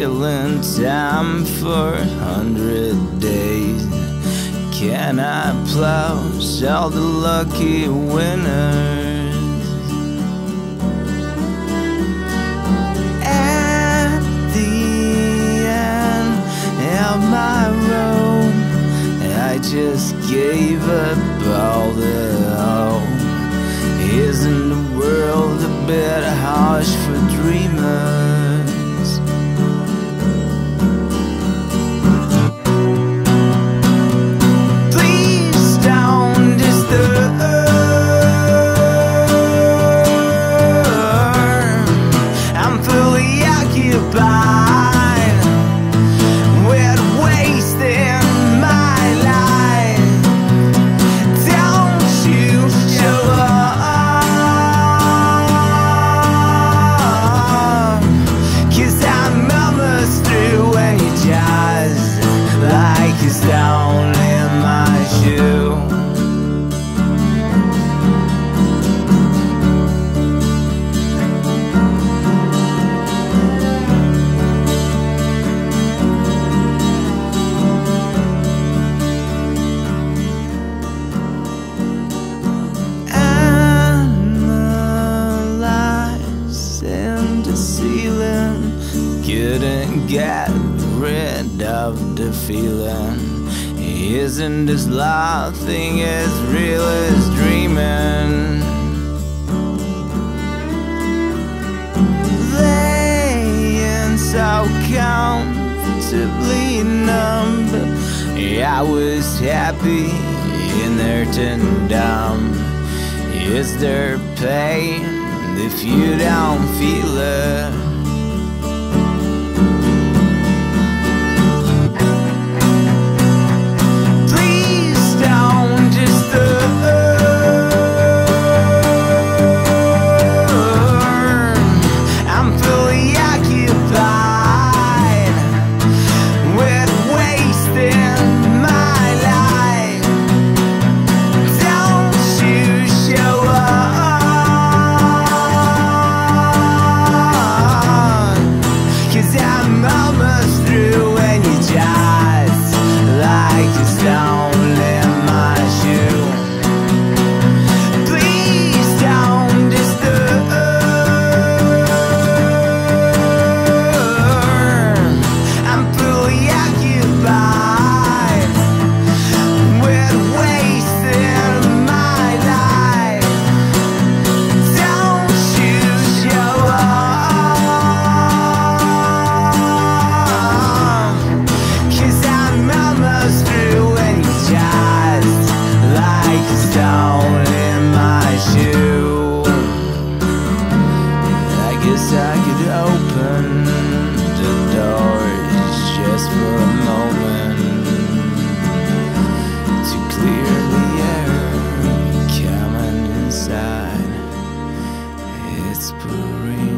time for a hundred days. Can I plow all the lucky winners? At the end of my road, I just gave up all the hope. Isn't the world a bit harsh Couldn't get rid of the feeling. Isn't this life thing as real as dreaming? Laying so comfortably numb. I was happy, inert and dumb. Is there pain if you don't feel it? whispering.